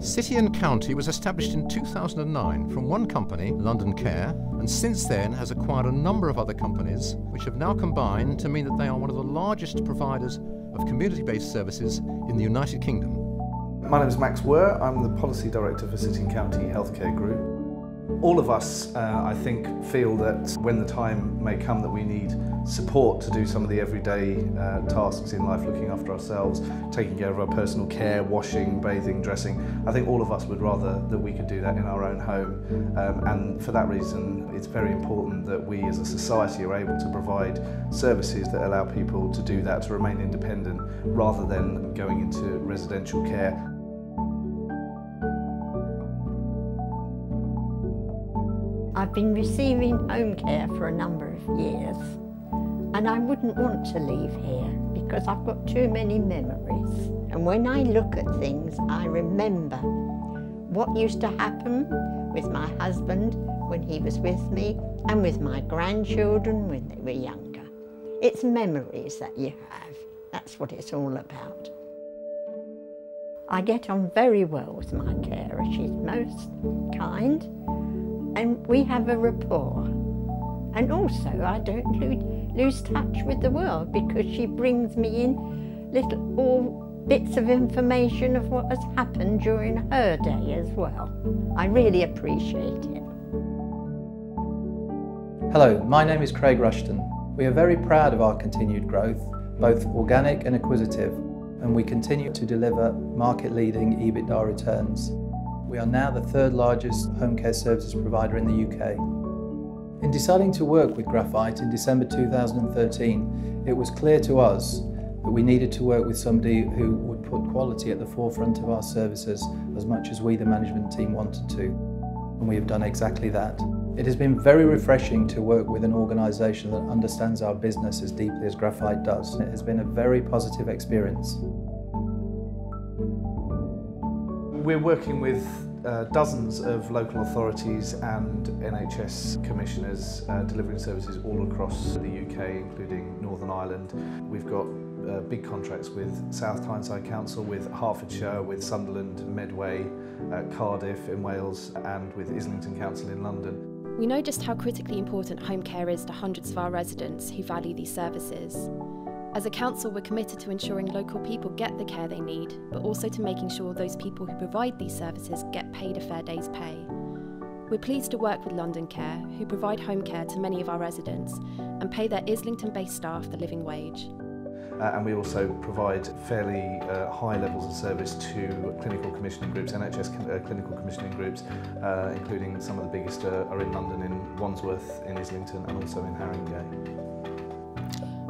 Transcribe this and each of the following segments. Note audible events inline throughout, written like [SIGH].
City and County was established in 2009 from one company, London Care, and since then has acquired a number of other companies, which have now combined to mean that they are one of the largest providers of community-based services in the United Kingdom. My name is Max Wurr, I'm the Policy Director for City and County Healthcare Group. All of us, uh, I think, feel that when the time may come that we need support to do some of the everyday uh, tasks in life, looking after ourselves, taking care of our personal care, washing, bathing, dressing, I think all of us would rather that we could do that in our own home. Um, and for that reason, it's very important that we as a society are able to provide services that allow people to do that, to remain independent, rather than going into residential care. I've been receiving home care for a number of years and I wouldn't want to leave here because I've got too many memories. And when I look at things, I remember what used to happen with my husband when he was with me and with my grandchildren when they were younger. It's memories that you have. That's what it's all about. I get on very well with my carer. She's most kind and we have a rapport. And also, I don't lose touch with the world because she brings me in little all bits of information of what has happened during her day as well. I really appreciate it. Hello, my name is Craig Rushton. We are very proud of our continued growth, both organic and acquisitive, and we continue to deliver market-leading EBITDA returns. We are now the third largest home care services provider in the UK. In deciding to work with Graphite in December 2013, it was clear to us that we needed to work with somebody who would put quality at the forefront of our services as much as we, the management team, wanted to. And we have done exactly that. It has been very refreshing to work with an organisation that understands our business as deeply as Graphite does. It has been a very positive experience. We're working with uh, dozens of local authorities and NHS commissioners uh, delivering services all across the UK, including Northern Ireland. We've got uh, big contracts with South Tyneside Council, with Hertfordshire, with Sunderland, Medway, uh, Cardiff in Wales and with Islington Council in London. We know just how critically important home care is to hundreds of our residents who value these services. As a council, we're committed to ensuring local people get the care they need, but also to making sure those people who provide these services get paid a fair day's pay. We're pleased to work with London Care, who provide home care to many of our residents and pay their Islington based staff the living wage. Uh, and we also provide fairly uh, high levels of service to clinical commissioning groups, NHS uh, clinical commissioning groups, uh, including some of the biggest uh, are in London, in Wandsworth, in Islington and also in Haringey.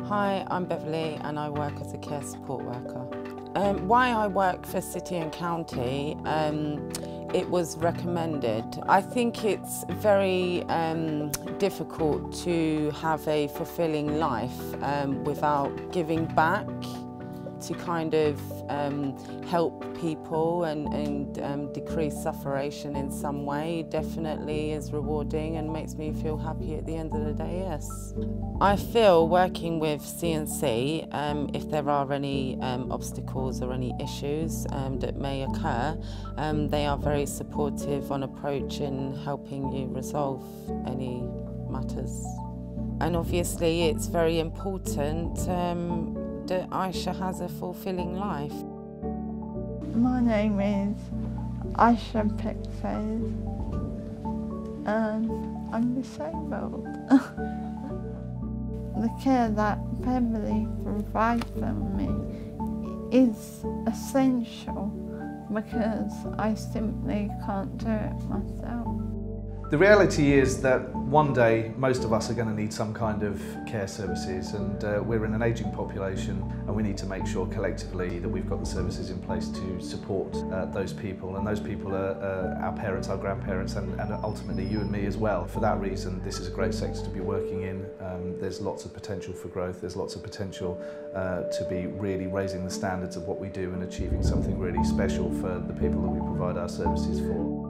Hi, I'm Beverly and I work as a care support worker. Um, why I work for City and County, um, it was recommended. I think it's very um, difficult to have a fulfilling life um, without giving back to kind of um, help people and, and um, decrease suffering in some way definitely is rewarding and makes me feel happy at the end of the day, yes. I feel working with CNC, um, if there are any um, obstacles or any issues um, that may occur, um, they are very supportive on approach in helping you resolve any matters. And obviously it's very important that Aisha has a fulfilling life. My name is Aisha Pickford and I'm disabled. [LAUGHS] the care that Beverly provides for me is essential because I simply can't do it myself. The reality is that one day most of us are going to need some kind of care services and uh, we're in an ageing population and we need to make sure collectively that we've got the services in place to support uh, those people and those people are uh, our parents, our grandparents and, and ultimately you and me as well. For that reason this is a great sector to be working in. Um, there's lots of potential for growth, there's lots of potential uh, to be really raising the standards of what we do and achieving something really special for the people that we provide our services for.